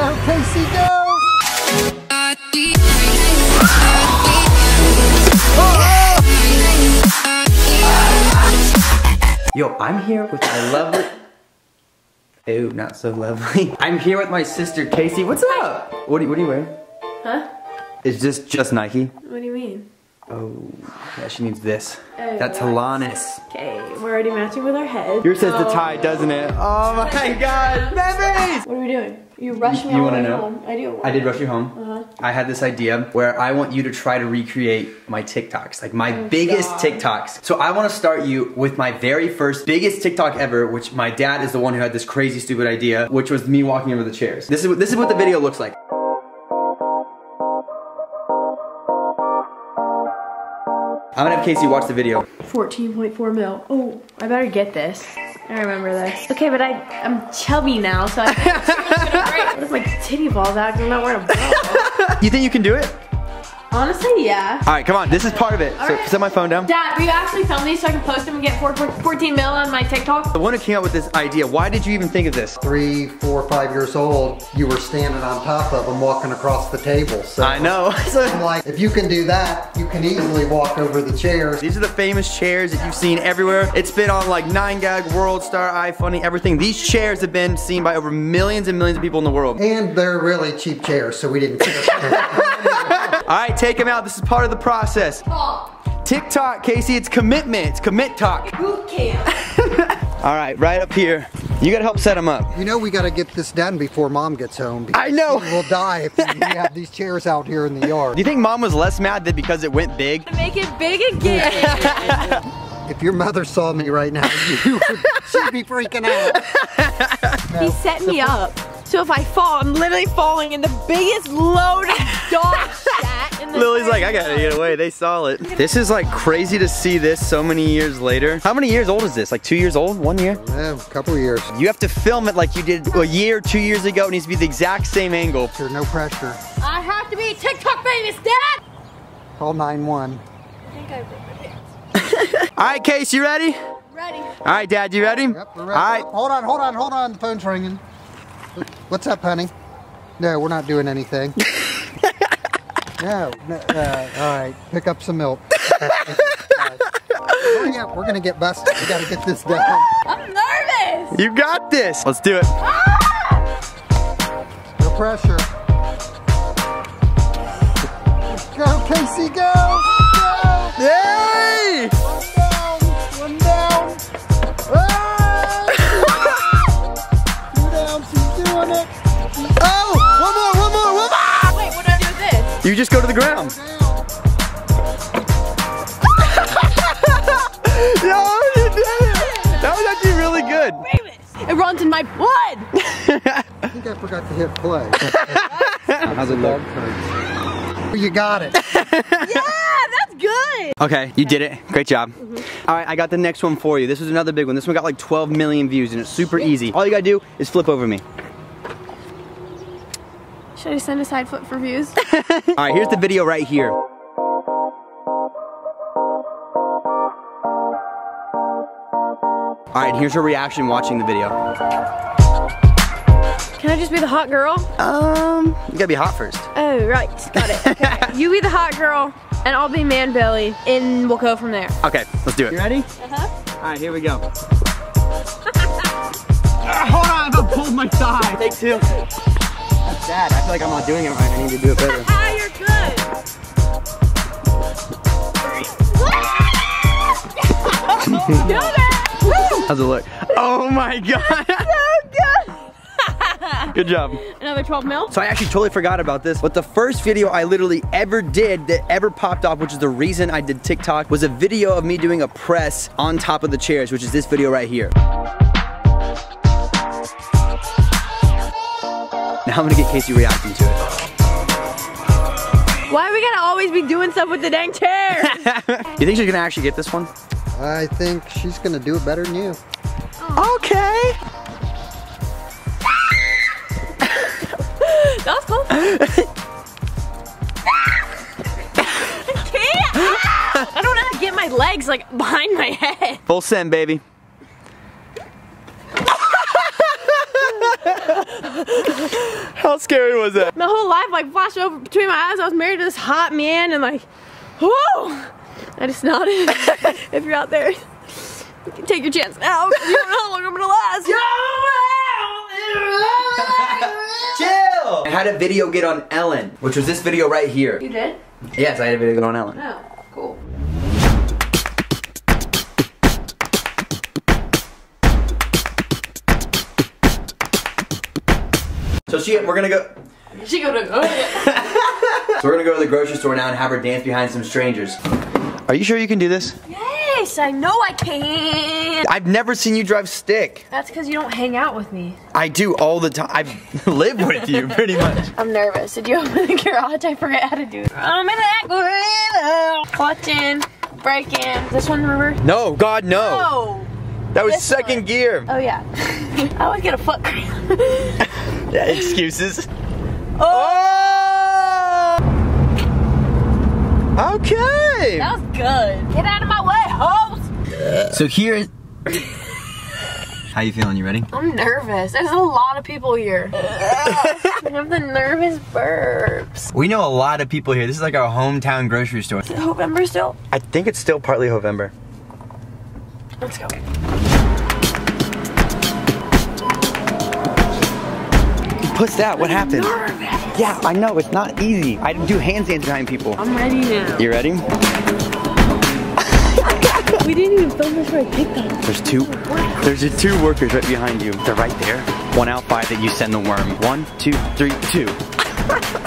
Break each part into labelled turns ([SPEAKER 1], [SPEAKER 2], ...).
[SPEAKER 1] Go, Kacey, go!
[SPEAKER 2] Yo, I'm here with my lovely. Ew, not so lovely. I'm here with my sister Kacey. What's up? What are, what are you wearing?
[SPEAKER 3] Huh?
[SPEAKER 2] Is this just Nike?
[SPEAKER 3] What do you mean?
[SPEAKER 2] Oh, yeah, she needs this.
[SPEAKER 3] Oh,
[SPEAKER 2] That's
[SPEAKER 3] what?
[SPEAKER 2] Tilanus.
[SPEAKER 3] Okay, we're already matching with our heads.
[SPEAKER 2] Yours says the
[SPEAKER 3] Oh.
[SPEAKER 2] tie, doesn't it? Oh my god, memories!
[SPEAKER 3] What are we doing? You rushed me
[SPEAKER 2] You
[SPEAKER 3] all
[SPEAKER 2] wanna
[SPEAKER 3] the way
[SPEAKER 2] know?
[SPEAKER 3] home. I do.
[SPEAKER 2] I did rush you home.
[SPEAKER 3] Uh-huh.
[SPEAKER 2] I had this idea where I want you to try to recreate my TikToks, like my biggest
[SPEAKER 3] Oh, God.
[SPEAKER 2] TikToks. So I want to start you with my very first biggest TikTok ever, which my dad is the one who had this crazy stupid idea, which was me walking over the chairs. This is what this is what the video looks like. I'm gonna have Kacey watch the video.
[SPEAKER 3] 14.4 mil. Oh, I better get this. I remember this. Okay, but I, I'm chubby now, so I What if my titty balls out 'cause I'm not wearing a bra?
[SPEAKER 2] You think you can do it?
[SPEAKER 3] Honestly, yeah.
[SPEAKER 2] All right, come on. This is part of it. So
[SPEAKER 3] Alright.
[SPEAKER 2] set my phone down.
[SPEAKER 3] Dad, will you actually film these so I can post them and get 4, 14 mil on my TikTok?
[SPEAKER 2] The one who came up with this idea, why did you even think of this?
[SPEAKER 1] Three, four, five years old, you were standing on top of them walking across the table. So
[SPEAKER 2] I know. So-
[SPEAKER 1] I'm like, if you can do that, you can easily walk over the chairs.
[SPEAKER 2] These are the famous chairs that you've seen everywhere. It's been on like 9gag, World Star, iFunny, everything. These chairs have been seen by over millions and millions of people in the world.
[SPEAKER 1] And they're really cheap chairs, so we didn't care.
[SPEAKER 2] All right, take them out. This is part of the process. TikTok, Kacey, it's commitment. It's commit talk.
[SPEAKER 3] Boot camp.
[SPEAKER 2] All right, right up here. You gotta help set them up.
[SPEAKER 1] you know we gotta get this done before mom gets home. because
[SPEAKER 2] I know.
[SPEAKER 1] We'll die if we have these chairs out here in the yard.
[SPEAKER 2] Do you think mom was less mad that because it went big?
[SPEAKER 3] Make it big again.
[SPEAKER 1] If your mother saw me right now, you would, she'd be freaking out.
[SPEAKER 3] he set me up. So if I fall, I'm literally falling in the biggest loaded dog shat in the
[SPEAKER 2] Lily's like, I gotta get away. They saw it. This is like crazy to see this so many years later. How many years old is this? Like two years old? One year?
[SPEAKER 1] Yeah, a couple years.
[SPEAKER 2] You have to film it like you did a year, two years ago. It needs to be the exact same angle.
[SPEAKER 1] There's no pressure.
[SPEAKER 3] I have to be TikTok famous, Dad.
[SPEAKER 1] Call 911.
[SPEAKER 3] I think I broke my pants.
[SPEAKER 2] All right, Case, you ready?
[SPEAKER 3] Ready.
[SPEAKER 2] All right, Dad, you ready?
[SPEAKER 1] Yep, we're ready.
[SPEAKER 2] right.
[SPEAKER 1] Hold on, hold on, hold on. The phone's ringing. What's up, honey? No, we're not doing anything. no, no uh, all right. Pick up some milk. Hurry up, we're gonna get busted. We gotta get this done.
[SPEAKER 3] I'm nervous.
[SPEAKER 2] You got this. Let's do it.
[SPEAKER 1] No pressure. Go, Kacey, go! Go!
[SPEAKER 2] Yay! You just go to the ground.
[SPEAKER 1] Down.
[SPEAKER 2] No, you did it. That was actually really good.
[SPEAKER 3] Famous. It runs in my blood.
[SPEAKER 1] I think I forgot to hit play.
[SPEAKER 2] How's it look?
[SPEAKER 1] You got it.
[SPEAKER 3] yeah, that's good.
[SPEAKER 2] Okay, you did it. Great job. All right, I got the next one for you. This was another big one. This one got like 12 million views and it's super easy. All you gotta do is flip over me.
[SPEAKER 3] Should I send a side flip for views?
[SPEAKER 2] All right, here's the video right here. All right, here's her reaction watching the video.
[SPEAKER 3] Can I just be the hot girl?
[SPEAKER 2] Um, you gotta be hot first.
[SPEAKER 3] Oh, right. Got it. Okay. you be the hot girl, and I'll be man belly, and we'll go from there.
[SPEAKER 2] Okay, let's do it. You ready?
[SPEAKER 3] Uh-huh.
[SPEAKER 2] All right, here we go. Ah, hold on, I pulled my thigh. Take two. That's bad. I feel like I'm not doing it right. I need to do it better.
[SPEAKER 3] Ah, you're good. Got
[SPEAKER 2] How's it look? Oh my god.
[SPEAKER 3] Good.
[SPEAKER 2] Good job.
[SPEAKER 3] Another 12 mil.
[SPEAKER 2] So I actually totally forgot about this, but the first video I literally ever did that ever popped off, which is the reason I did TikTok, was a video of me doing a press on top of the chairs, which is this video right here. Now I'm gonna get Kacey reacting to it.
[SPEAKER 3] Why are we gonna always be doing stuff with the dang chairs?
[SPEAKER 2] you think she's gonna actually get this one?
[SPEAKER 1] I think she's gonna do it better than you. Oh.
[SPEAKER 2] Okay.
[SPEAKER 3] that was close. I can't. I don't know how to get my legs like behind my head.
[SPEAKER 2] Full send, baby. How scary was that?
[SPEAKER 3] My whole life like flashed over between my eyes. I was married to this hot man and like, whoa! I just nodded. if you're out there, you can take your chance now. You don't know how long I'm gonna last.
[SPEAKER 2] Chill! I had a video get on Ellen, which was this video right here.
[SPEAKER 3] You did?
[SPEAKER 2] Yes, I had a video get on Ellen.
[SPEAKER 3] Oh,
[SPEAKER 2] So she, we're gonna go.
[SPEAKER 3] She go to go.
[SPEAKER 2] So we're gonna go to the grocery store now and have her dance behind some strangers. Are you sure you can do this?
[SPEAKER 3] yes, I know I can.
[SPEAKER 2] I've never seen you drive stick.
[SPEAKER 3] That's because you don't hang out with me.
[SPEAKER 2] I do all the time. I live with you pretty much.
[SPEAKER 3] I'm nervous. Did you open the garage? I forget how to do it. I'm in that Clutching, braking. This one, remember?
[SPEAKER 2] No, God, no.
[SPEAKER 3] Oh.
[SPEAKER 2] That was
[SPEAKER 3] this
[SPEAKER 2] second
[SPEAKER 3] one.
[SPEAKER 2] gear.
[SPEAKER 3] Oh yeah. I always get a foot cramp.
[SPEAKER 2] Yeah, excuses.
[SPEAKER 3] oh.
[SPEAKER 2] Oh! Okay.
[SPEAKER 3] That was good. Get out of my way, hoes.
[SPEAKER 2] So here. How you feeling? You ready?
[SPEAKER 3] I'm nervous. There's a lot of people here. I have the nervous burps.
[SPEAKER 2] We know a lot of people here. This is like our hometown grocery store.
[SPEAKER 3] Is it November still?
[SPEAKER 2] I think it's still partly November.
[SPEAKER 3] Let's go.
[SPEAKER 2] Puts that. What happened? Yeah, I know. It's not easy. I do handstands behind people.
[SPEAKER 3] I'm ready now.
[SPEAKER 2] You ready?
[SPEAKER 3] We didn't even film this for a TikTok.
[SPEAKER 2] There's two. There's two workers right behind you. They're right there. One out five that you send the worm. One, two, three, two.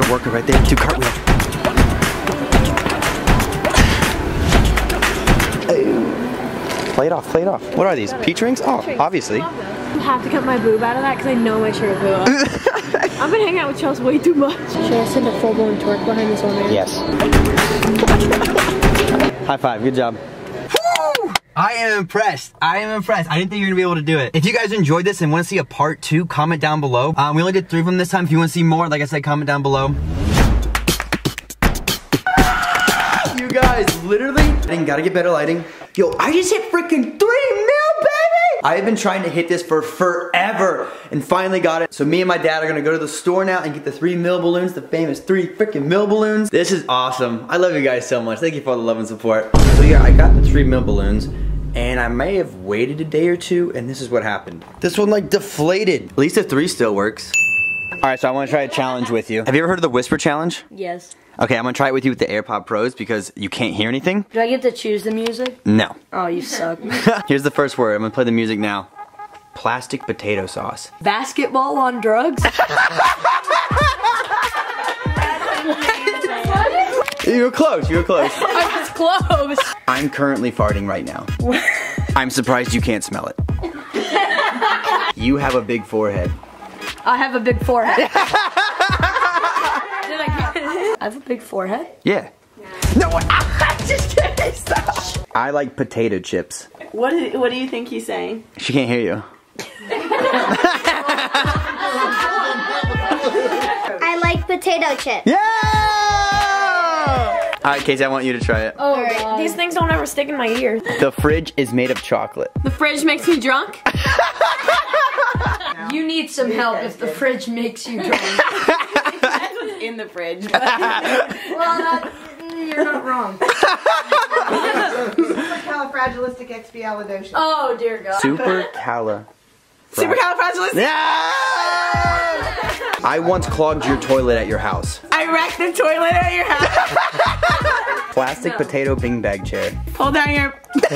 [SPEAKER 2] There's a worker right there. Two cartwheels. Play it off, play it off. What are these? Peach rings? Oh, obviously.
[SPEAKER 3] You have to cut my boob out of that because I know my shirt blew up. I've been hanging out with Chelsea way too much. Should I send a full blown torque behind this one man?
[SPEAKER 2] Yes. High five, good job. I am impressed. I am impressed. I didn't think you were gonna be able to do it. If you guys enjoyed this and want to see a part two, comment down below. Um, we only did three of them this time. If you want to see more, like I said, comment down below. You guys, literally, I gotta get better lighting. Yo, I just hit freaking three mil, baby! I have been trying to hit this for forever and finally got it. So me and my dad are gonna go to the store now and get the three mil balloons, the famous three freaking mil balloons. This is awesome. I love you guys so much. Thank you for all the love and support. So yeah, I got the three mil balloons and I may have waited a day or two and this is what happened. This one like deflated. At least the three still works. All right, so I wanna try a challenge with you. Have you ever heard of the whisper challenge?
[SPEAKER 4] Yes.
[SPEAKER 2] Okay, I'm gonna try it with you with the AirPod Pros because you can't hear anything.
[SPEAKER 4] Do I get to choose the music?
[SPEAKER 2] No.
[SPEAKER 4] Oh, you suck.
[SPEAKER 2] Here's the first word. I'm gonna play the music now. Plastic potato sauce.
[SPEAKER 4] Basketball on drugs?
[SPEAKER 2] You were close, you were close.
[SPEAKER 3] I was close.
[SPEAKER 2] I'm currently farting right now. I'm surprised you can't smell it. You have a big forehead.
[SPEAKER 4] I have a big forehead. I have a big forehead?
[SPEAKER 2] Yeah. No, I just kidding. Stop. I like potato chips.
[SPEAKER 5] What do, what do you think he's saying?
[SPEAKER 2] She can't hear you.
[SPEAKER 6] I like potato chips.
[SPEAKER 2] Yeah! All right, Kacey, I want you to try it.
[SPEAKER 3] Oh, these things don't ever stick in my ear.
[SPEAKER 2] The fridge is made of chocolate.
[SPEAKER 3] The fridge makes me drunk.
[SPEAKER 4] You need some help if the fridge makes you drunk.
[SPEAKER 5] In the fridge.
[SPEAKER 4] well, that, mm, you're not wrong.
[SPEAKER 5] Supercalifragilisticexpialidocious.
[SPEAKER 4] Oh, dear God.
[SPEAKER 2] Super cala.
[SPEAKER 5] Supercalifragilistic.
[SPEAKER 2] Yeah! I once clogged your toilet at your house.
[SPEAKER 5] I wrecked the toilet at your house.
[SPEAKER 2] Plastic potato bing bag chair.
[SPEAKER 5] Pull down your.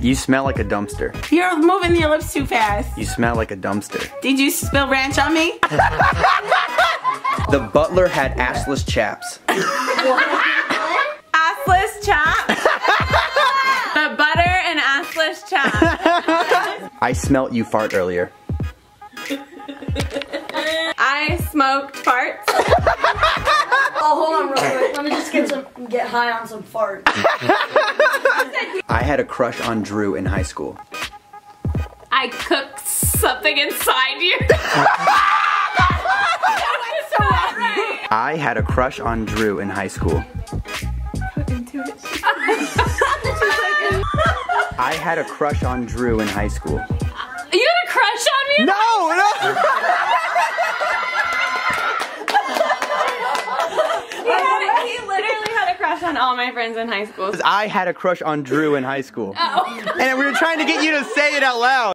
[SPEAKER 2] You smell like a dumpster.
[SPEAKER 5] You're moving your lips too fast.
[SPEAKER 2] You smell like a dumpster.
[SPEAKER 5] Did you spill ranch on me?
[SPEAKER 2] The butler had assless chaps.
[SPEAKER 5] Assless chaps? the butter and assless chop.
[SPEAKER 2] I smelt you fart earlier.
[SPEAKER 5] I smoked farts.
[SPEAKER 4] Oh, hold on real quick. Let get high on some fart.
[SPEAKER 2] I had a crush on Drew in high school.
[SPEAKER 3] I cooked something inside you.
[SPEAKER 2] I had a crush on Drew in high school. I had a crush on Drew in high school.
[SPEAKER 3] You had a crush on me?
[SPEAKER 2] No, no.
[SPEAKER 3] He, had, he literally had a crush on all my friends in high school.
[SPEAKER 2] I had a crush on Drew in high school. Oh. And we were trying to get you to say it out loud.